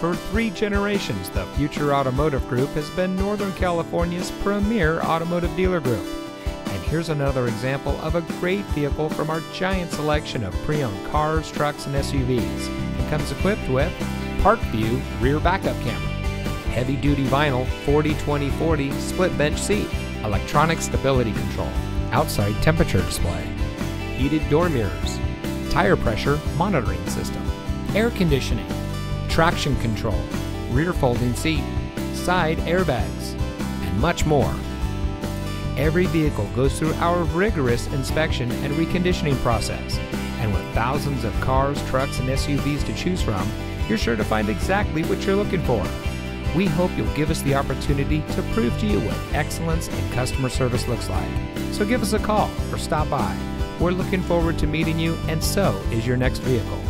For three generations, the Future Automotive Group has been Northern California's premier automotive dealer group. And here's another example of a great vehicle from our giant selection of pre owned cars, trucks, and SUVs. It comes equipped with Park View rear backup camera, heavy duty vinyl 40 20 40 split bench seat, electronic stability control, outside temperature display, heated door mirrors, tire pressure monitoring system, air conditioning, traction control, rear folding seat, side airbags, and much more. Every vehicle goes through our rigorous inspection and reconditioning process. And with thousands of cars, trucks, and SUVs to choose from, you're sure to find exactly what you're looking for. We hope you'll give us the opportunity to prove to you what excellence in customer service looks like. So give us a call or stop by. We're looking forward to meeting you, and so is your next vehicle.